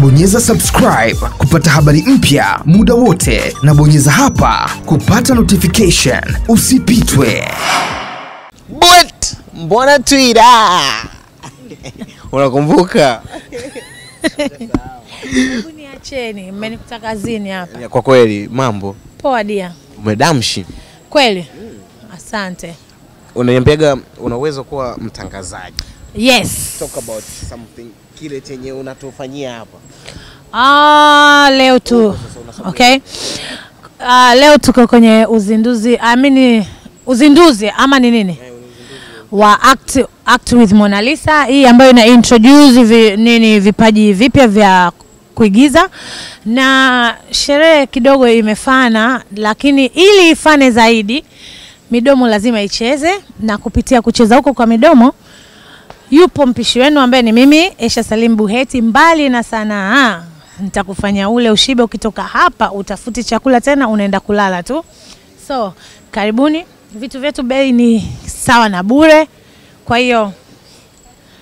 bonyeza subscribe kupata habari mpya muda wote, na bonyeza hapa kupata notification. Usipitwe. But mbona twira Unakumbuka? Niacheni, mmenikuta kazini hapa. Kwa kweli mambo Poa dia, umedamshi. kweli? Asante. Unaniambiaga una uwezo kuwa mtangazaji. Yes. Talk about something kile chenye unatufanyia hapa. Ah, leo tu. Okay. Ah, leo tuko kwenye uzinduzi I mean, uzinduzi ama ni nini? Wa act, act with Mona Lisa hii ambayo ina introduce vi, nini vipaji vipya vya kuigiza. Na sherehe kidogo imefana, lakini ili ifane zaidi midomo lazima icheze, na kupitia kucheza huko kwa midomo yupo mpishi wenu ambaye ni mimi Esha Salim Buheti. Mbali na sanaa, nitakufanya ule ushibe, ukitoka hapa utafuti chakula tena, unaenda kulala tu. So karibuni, vitu vyetu bei ni sawa na bure, kwa hiyo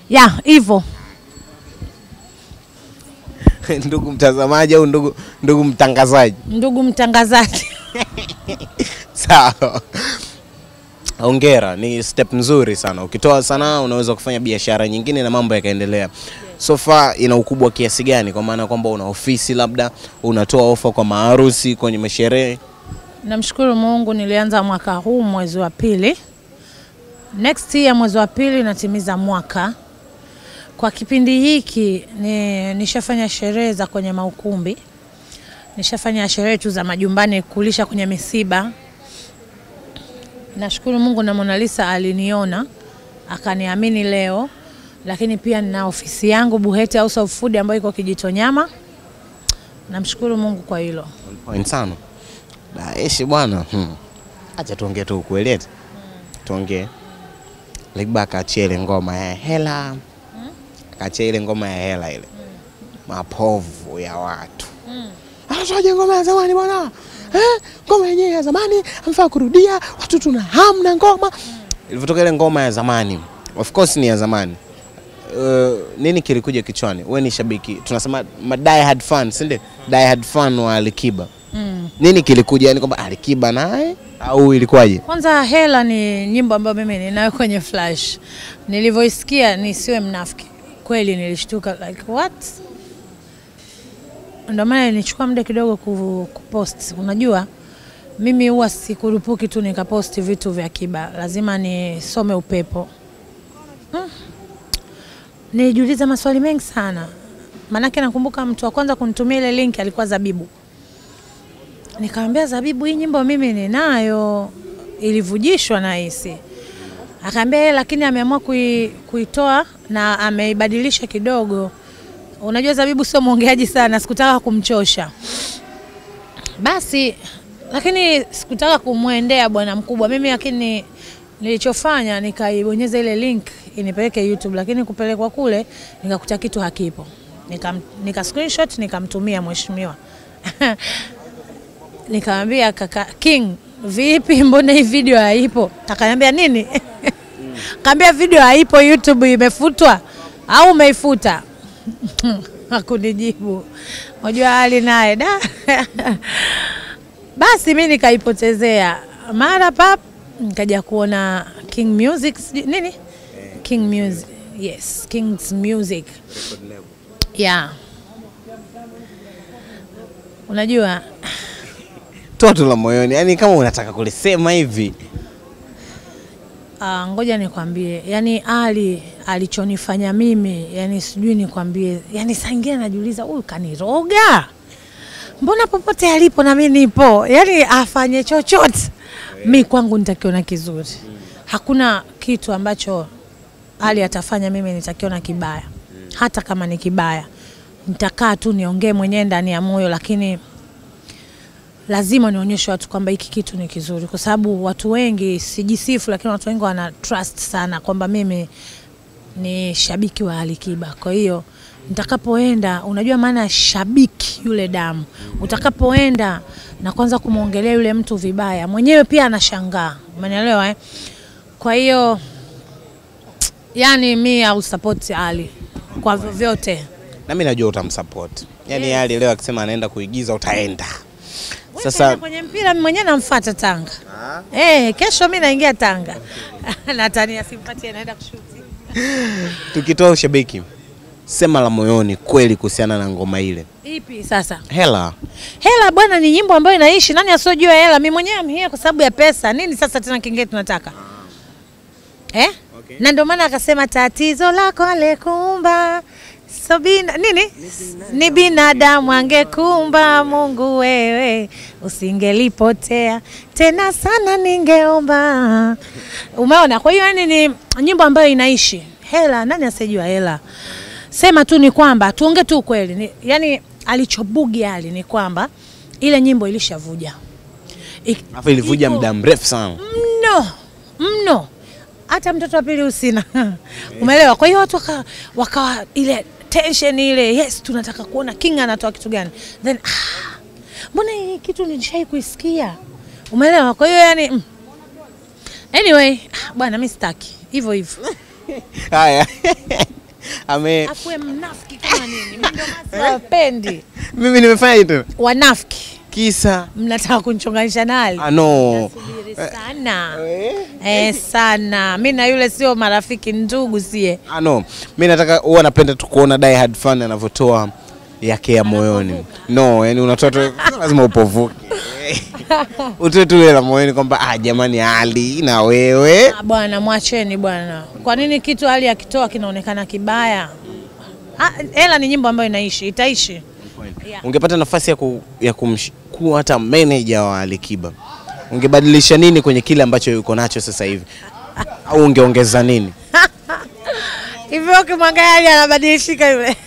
ya hivyo ndugu mtazamaji au ndugu, ndugu mtangazaji. ndugu mtangazaji. Sawa. Hongera, ni step nzuri sana. Ukitoa sanaa unaweza kufanya biashara nyingine na mambo yakaendelea. So far ina ukubwa kiasi gani? Kwa maana kwamba una ofisi labda unatoa ofa kwa maharusi, kwenye masherehe. Namshukuru Mungu, nilianza mwaka huu mwezi wa pili. Next year mwezi wa pili natimiza mwaka. Kwa kipindi hiki ni, nishafanya sherehe za kwenye maukumbi, nishafanya sherehe tu za majumbani, kulisha kwenye misiba. Nashukuru Mungu na Mona Lisa aliniona akaniamini leo, lakini pia nina ofisi yangu Buheti House of Food ambayo iko Kijitonyama. Namshukuru Mungu kwa hilo. Point sana. Daeshi bwana. Hmm. Acha tuongee tu ukweli Hmm. Tuongee. Ligba akaachia ile ngoma ya hela. Akaachia ile ngoma ya hela ile. Hmm. Mapovu ya watu. Anatoaje ngoma ya zamani bwana? Eh? Ngoma yenyewe ya zamani amefaa kurudia, watu tuna hamu na ngoma. Ilivyotoka ile ngoma ya zamani. Of course ni ya zamani. Uh, nini kilikuja kichwani? Wewe ni shabiki, tunasema ma die hard fan, si ndio? Die hard fan wa Alikiba. Mm. Nini kilikuja, yani kwamba Alikiba naye au ilikuwaje? Kwanza hela ni nyimbo ambayo mimi ninayo kwenye flash. Nilivyoisikia nisiwe mnafiki, kweli nilishtuka like what? Ndio maana nilichukua muda kidogo ku- kupost. Unajua mimi huwa sikurupuki tu nikaposti vitu vya Kiba, lazima nisome upepo. hmm. Nilijiuliza maswali mengi sana, maanake nakumbuka mtu wa kwanza kunitumia ile link alikuwa Zabibu. Nikamwambia Zabibu, hii nyimbo mimi ninayo, ilivujishwa na hisi. Akaambia yeye, lakini ameamua kui, kuitoa na ameibadilisha kidogo. Unajua Zabibu sio mwongeaji sana, sikutaka kumchosha. Basi lakini sikutaka kumwendea bwana mkubwa mimi, lakini nilichofanya nikaibonyeza ile link inipeleke YouTube, lakini kupelekwa kule nikakuta kitu hakipo. Nika, nika screenshot nikamtumia mheshimiwa nikamwambia kaka King, vipi, mbona hii video haipo? Akaniambia nini? Kaambia video haipo, YouTube imefutwa au umeifuta? Hakunijibu. Unajua hali naye da. Basi mi nikaipotezea mara pap, nikaja kuona King Music nini, King Music, yes, King's Music yeah. Unajua toto la moyoni, yani kama unataka kulisema hivi. Uh, ngoja nikwambie, yani Ali alichonifanya mimi, yani sijui nikwambie, yani saa ingine najiuliza huyu kaniroga, mbona popote alipo na mimi nipo, yani afanye chochote. Mi kwangu nitakiona kizuri. Hakuna kitu ambacho Ali atafanya mimi nitakiona kibaya, hata kama ni kibaya. Nitakaa tu niongee mwenyewe ndani ya moyo, lakini lazima nionyeshe watu kwamba hiki kitu ni kizuri, kwa sababu watu wengi, sijisifu, lakini watu wengi wana trust sana kwamba mimi ni shabiki wa Alikiba. Kwa hiyo nitakapoenda, unajua maana ya shabiki yule damu, utakapoenda na kwanza kumwongelea yule mtu vibaya, mwenyewe pia anashangaa, umenielewa eh? Kwa hiyo yani mi au support Ali kwa vyovyote na mimi najua utamsupport. yani Yes. Ali leo akisema anaenda kuigiza utaenda. Sasa kwenye mpira mimi mwenyewe namfuata Tanga. Eh, hey, kesho mimi naingia Tanga. na Tania simpatie naenda kushuti. tukitoa ushabiki, sema la moyoni kweli kuhusiana na ngoma ile. Ipi sasa? Hela Hela bwana ni nyimbo ambayo inaishi. Nani asiojua hela? Mimi mwenyewe am here kwa sababu ya pesa. Nini sasa tena kingine tunataka? Eh? Okay. Na ndio maana akasema tatizo lako alikumba so bina, nini ni binadamu angekumba Mungu wewe usingelipotea tena sana ningeomba. Umeona? Kwa hiyo yani ni nyimbo ambayo inaishi. Hela, nani asijua hela? Sema tu ni kwamba tuonge tu kweli Ni, yani alichobugi ali ni kwamba ile nyimbo ilishavuja. Alafu ilivuja muda mrefu sana. mno mno, hata mtoto wa pili usina umeelewa? Kwa hiyo watu wakawa waka ile tension ile, yes, tunataka kuona King anatoa kitu gani, then ah, mbona hii kitu nilishai kuisikia, umeelewa? Kwa hiyo yani mm. anyway, ah, bwana mimi sitaki hivyo hivyo, Haya. Ame afu mnafiki kama nini? Mimi ndio maana siwapendi mimi nimefanya hivyo. wanafiki, Kisa mnataka kunchonganisha nali ah no. Sana eh, sana. Mi na yule sio marafiki, ndugu sie. Ah no. Mimi nataka huwa napenda tu kuona Die Hard fan anavyotoa yake ya moyoni. No, yani unatoa tu lazima upovuke. Utoe tu la moyoni kwamba ah jamani Ali na wewe. Ah, Bwana mwacheni bwana, kwa nini kitu hali akitoa kinaonekana kibaya? Ah, Hela ni nyimbo ambayo inaishi, itaishi. Yeah. Ungepata nafasi ya, ku, ya kumsh- kuwa hata meneja wa Alikiba, ungebadilisha nini kwenye kile ambacho yuko nacho sasa hivi, au ungeongeza nini? Hivyo ukimwangalia hali anabadilishika yule.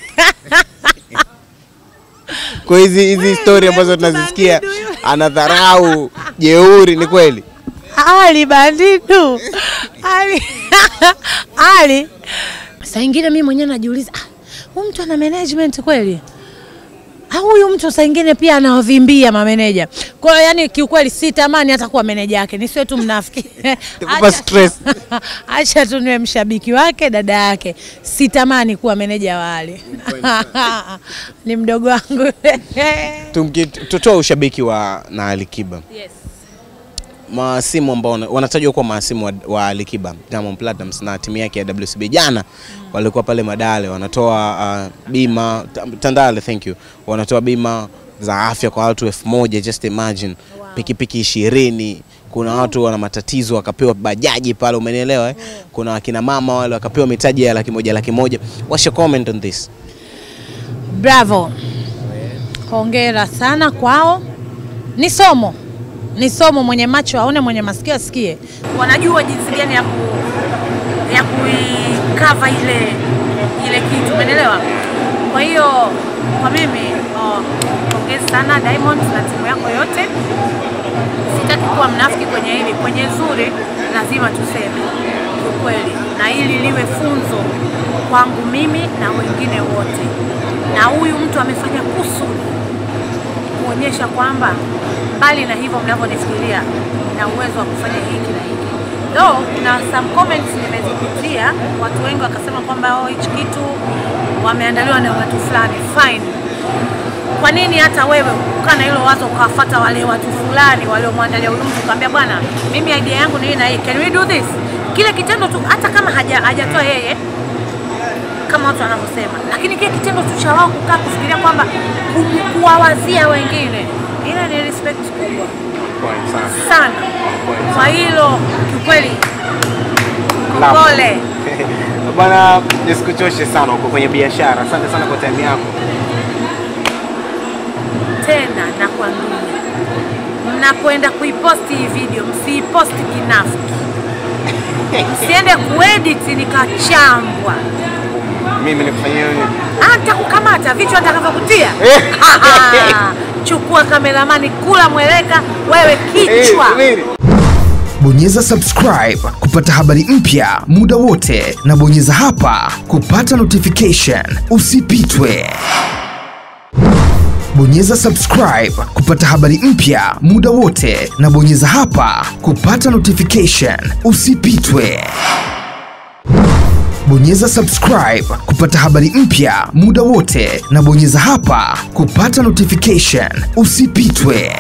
Kwa hizi hizi story ambazo tunazisikia, anadharau, jeuri, ni kweli? Ali bandidu Ali Ali, saa ingine mimi mwenyewe najiuliza, ah, huyu mtu ana management kweli? Huyu mtu saa ingine pia anawavimbia mameneja. Kwa hiyo yani, kiukweli sitamani hata kuwa meneja yake, nisiwe tu mnafiki. Acha- stress. Acha tu niwe mshabiki wake, dada yake. Sitamani kuwa meneja wa Ali. Ni mdogo wangu. Tutoa ushabiki wa na Alikiba, yes. Maasimu ambao wana- wanatajwa kuwa maasimu wa, wa Alikiba, Diamond Platnumz na timu yake ya WCB jana mm. walikuwa pale Madale, wanatoa uh, bima ta- Tandale, thank you, wanatoa bima za afya kwa watu elfu moja just imagine, wow. pikipiki ishirini kuna watu wana matatizo wakapewa bajaji pale, umenielewa eh? Kuna wakina mama wale wakapewa mitaji ya laki moja laki moja. What's your comment on this? Bravo, hongera sana kwao. Ni somo, ni somo. Mwenye macho aone, mwenye masikio asikie. Wanajua jinsi gani ya, ku, ya kuikava ile ile kitu, umeelewa? Kwa hiyo kwa mimi pongezi oh, sana Diamond na timu yako yote. Sitaki kuwa mnafiki kwenye hili, kwenye zuri lazima tuseme ukweli, na hili liwe funzo kwangu mimi na wengine wote. Na huyu mtu amefanya kusudi kuonyesha kwamba mbali na hivyo mnavyonifikiria na uwezo wa kufanya hiki na hiki. Though kuna some comments nimezipitia, watu wengi wakasema kwamba oh, hichi kitu wameandaliwa na watu fulani. Fine, kwa nini hata wewe ukaa na hilo wazo ukawafata wale watu fulani waliomwandalia huyu mtu ukaambia bwana, mimi idea yangu ni hii na hii, can we do this? Kile kitendo tu, hata kama haja hajatoa yeye kama watu wanavyosema, lakini kile kitendo tu cha wao kukaa kufikiria kwamba kuwawazia wengine, ile ni respect kubwa sana. Kwa hilo kiukweli, kongole. Bwana, nisikuchoshe sana, uko kwenye biashara. Asante sana kwa time yako. tena nakwambia, mnapoenda kuiposti hii video msiiposti kinafiki, msiende kuedit nikachambwa, Mimi nikufanyia nini? hata kukamata vichwa nitakavyokutia. Chukua kameramani, kula mweleka, wewe kichwa. Bonyeza subscribe kupata habari mpya muda wote, na bonyeza hapa kupata notification. Usipitwe. Bonyeza subscribe kupata habari mpya muda wote, na bonyeza hapa kupata notification. Usipitwe. Bonyeza subscribe kupata habari mpya muda wote, na bonyeza hapa kupata notification. Usipitwe.